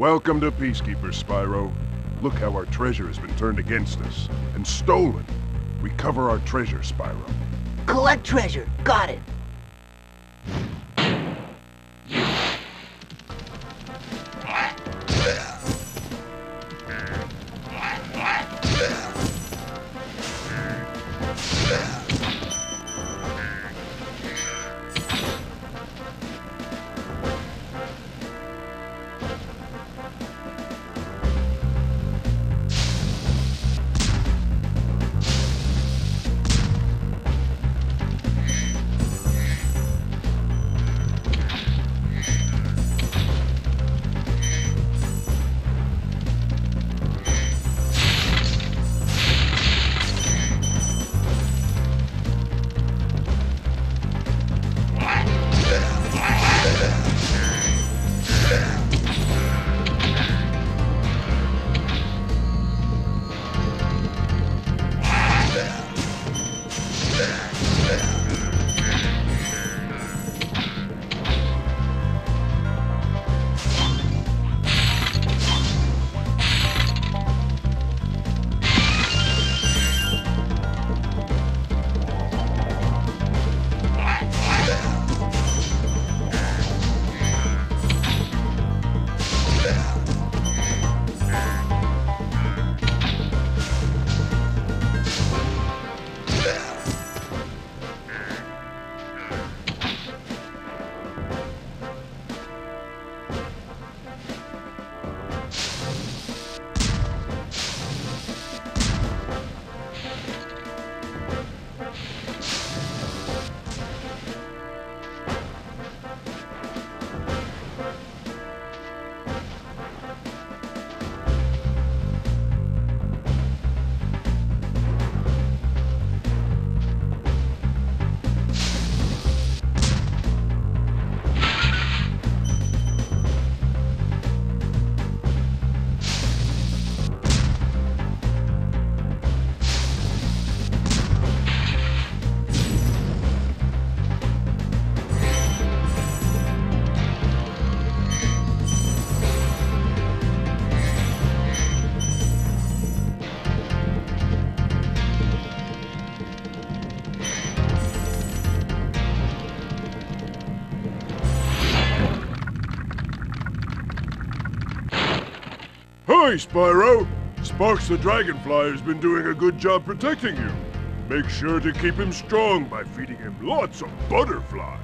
Welcome to Peacekeeper, Spyro. Look how our treasure has been turned against us and stolen. Recover our treasure, Spyro. Collect treasure. Got it. Hi, Spyro! Sparks the Dragonfly has been doing a good job protecting you. Make sure to keep him strong by feeding him lots of butterflies.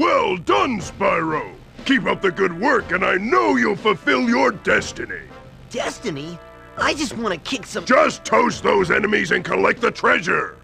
Well done, Spyro! Keep up the good work, and I know you'll fulfill your destiny. Destiny? I just want to kick some... Just toast those enemies and collect the treasure!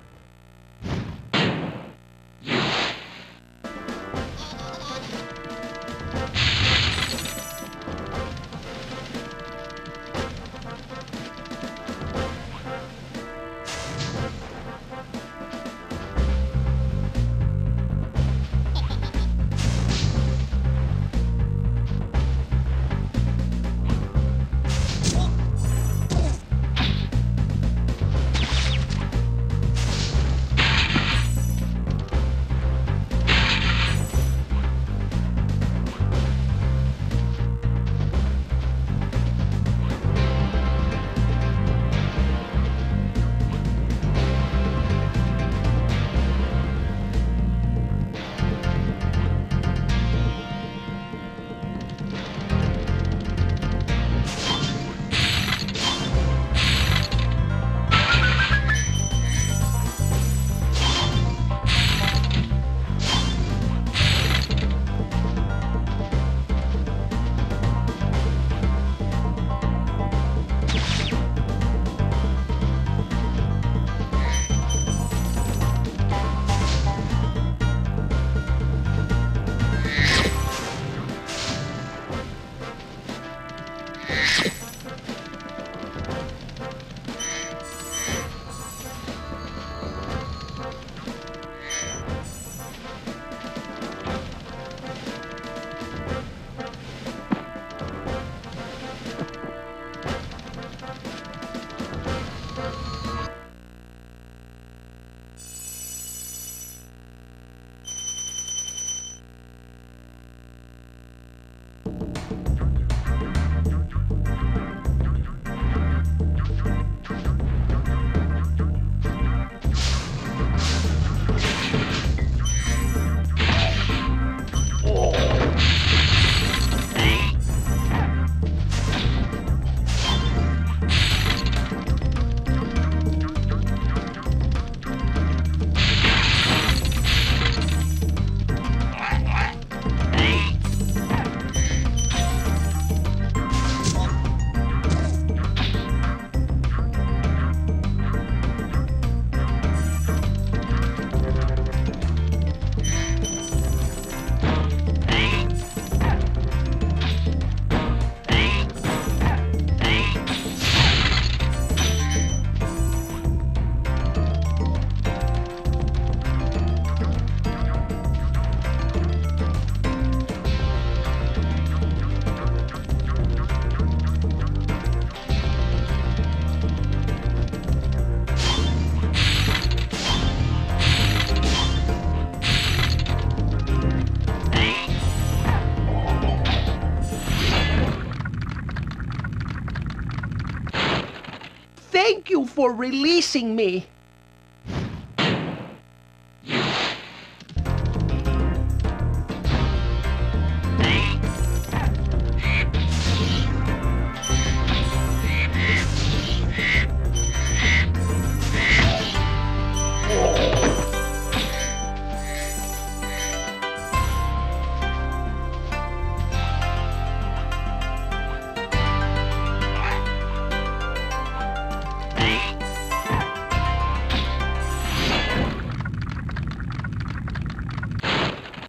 For releasing me.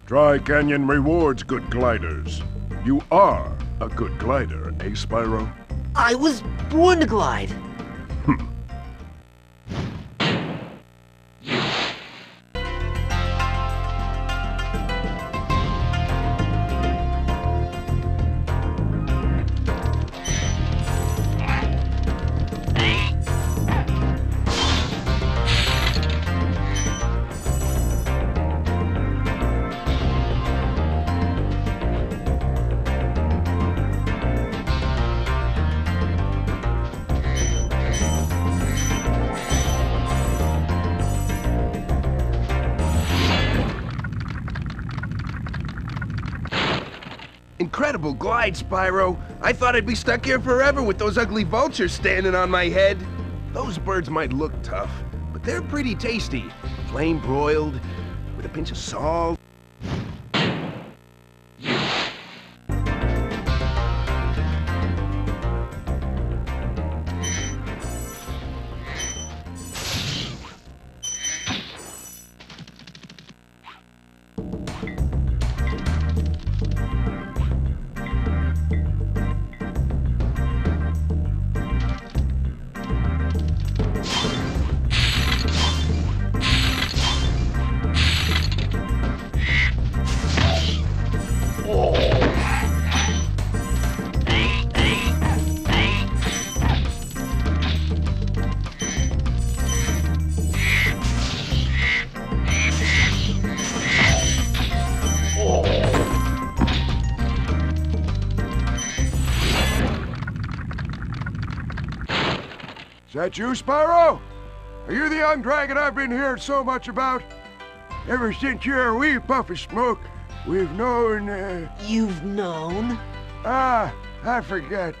Dry Canyon rewards good gliders. You are a good glider, eh, Spyro? I was born to glide. Incredible glide, Spyro. I thought I'd be stuck here forever with those ugly vultures standing on my head. Those birds might look tough, but they're pretty tasty. Flame broiled, with a pinch of salt. That you, Spyro? Are you the young dragon I've been hearing so much about? Ever since you're a wee puff of smoke, we've known, uh... You've known? Ah, I forget.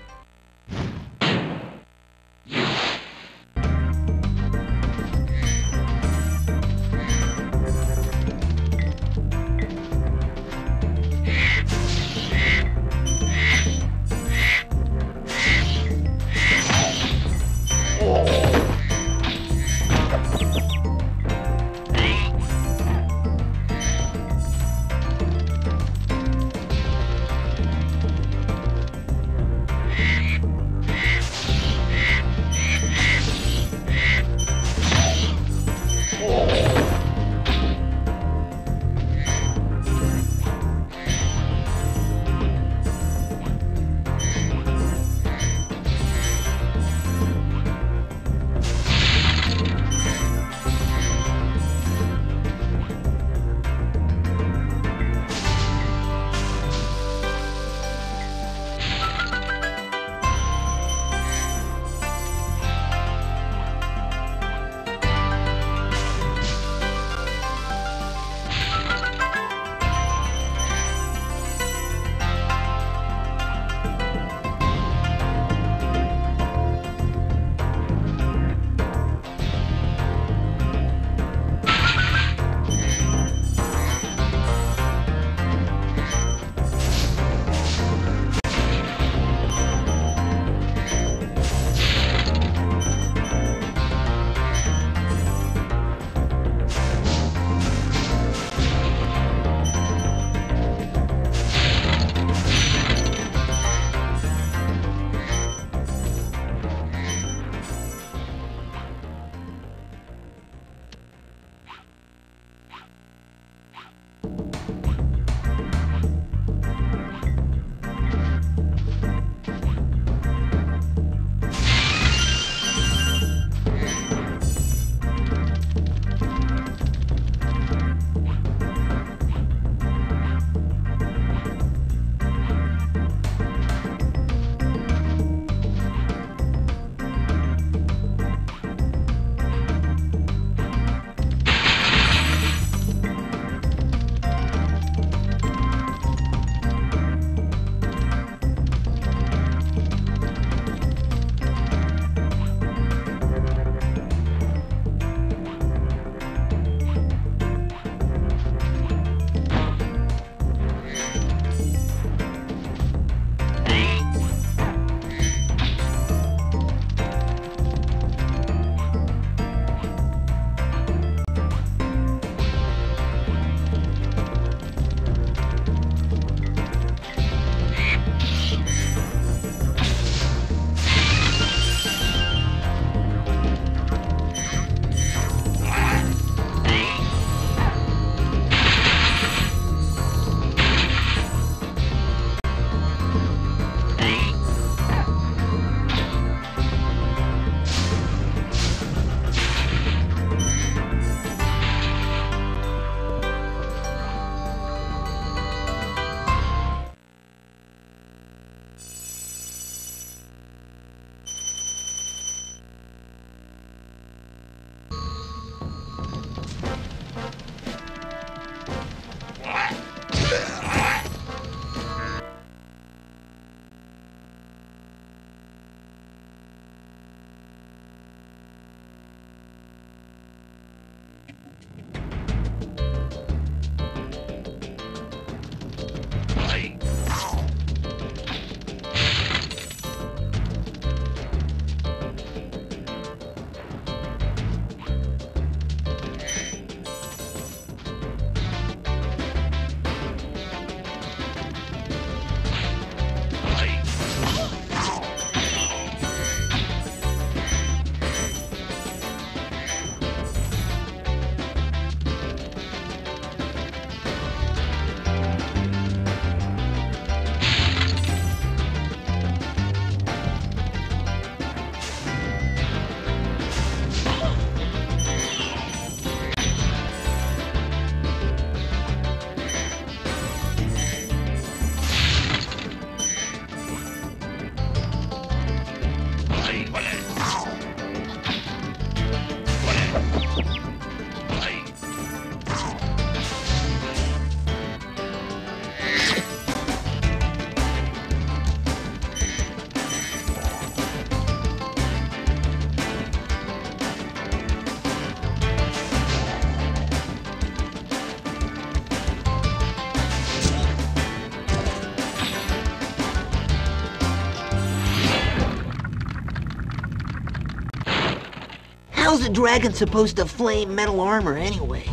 A dragon supposed to flame metal armor anyway?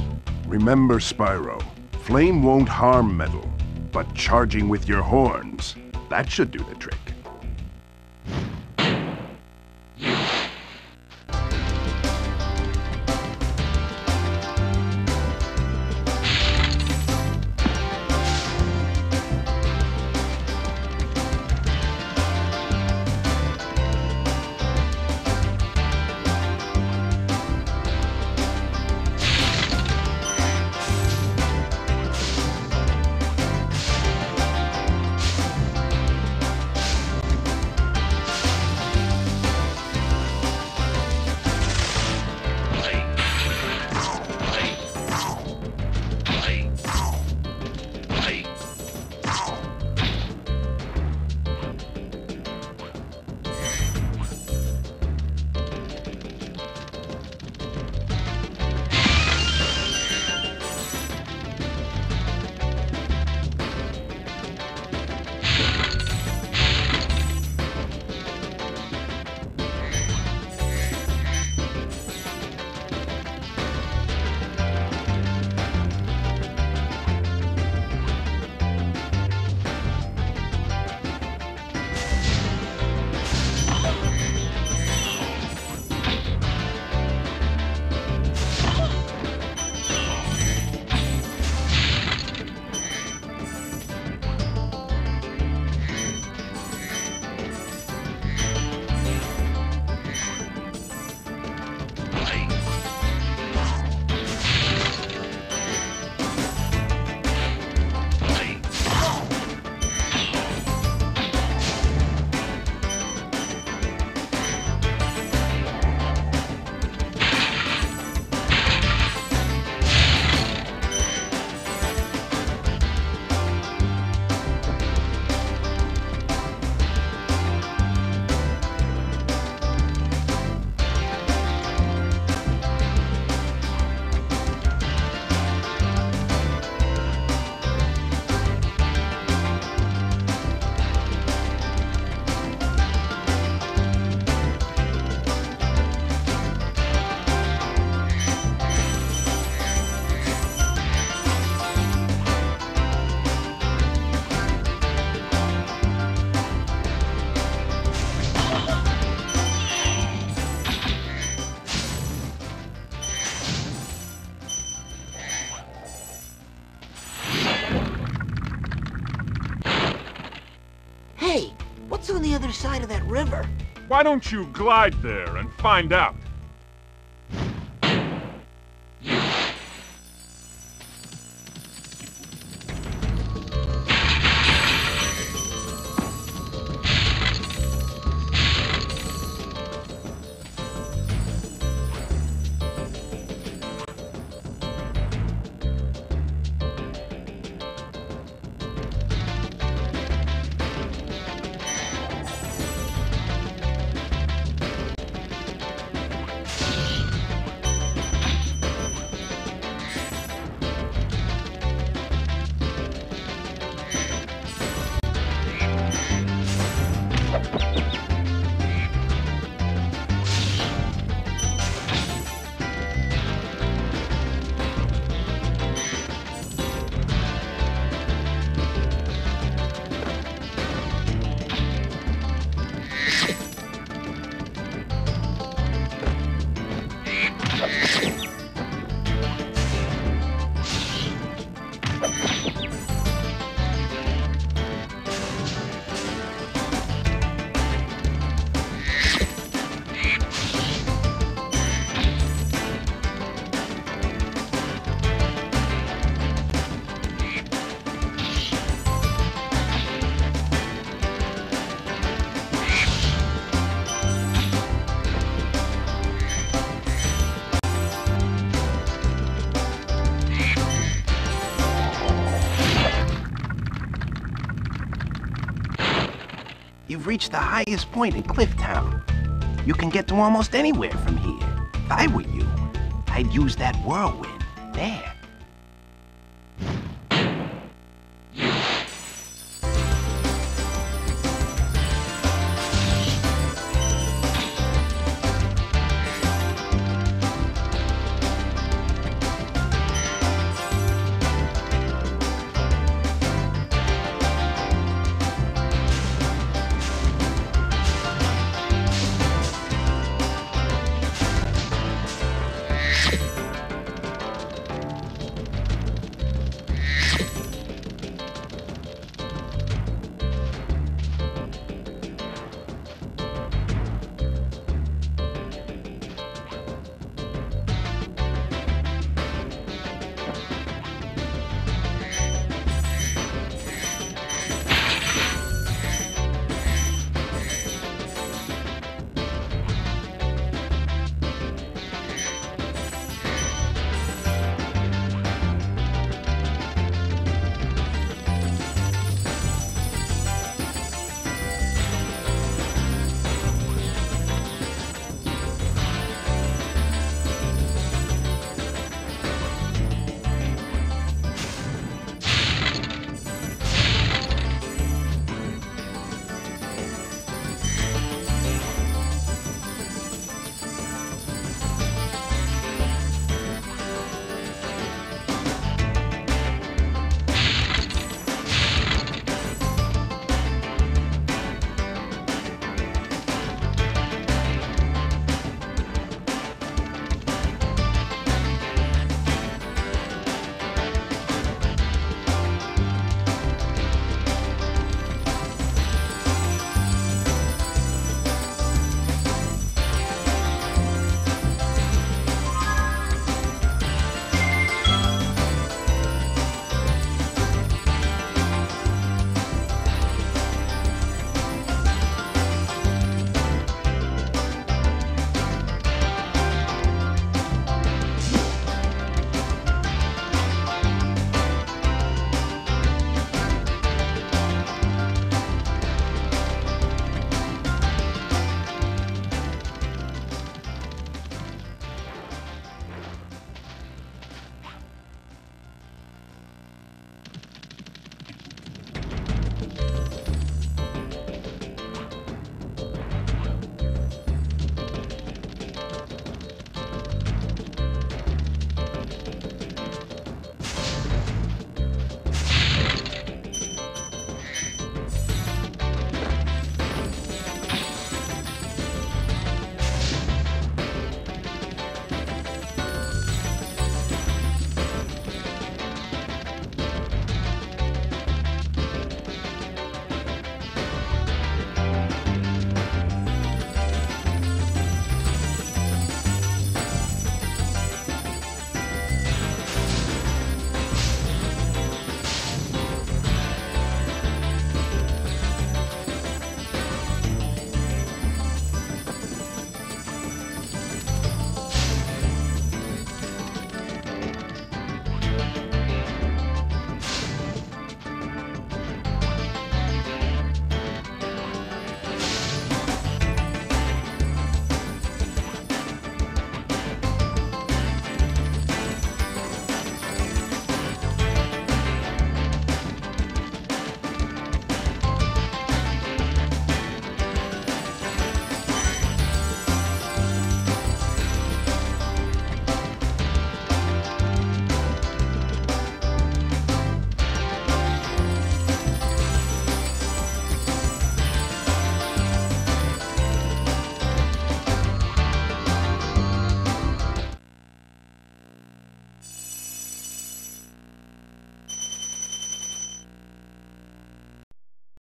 Remember, Spyro, flame won't harm metal, but charging with your horns, that should do the trick. On the other side of that river? Why don't you glide there and find out? You've reached the highest point in Clifftown. You can get to almost anywhere from here. If I were you, I'd use that whirlwind there.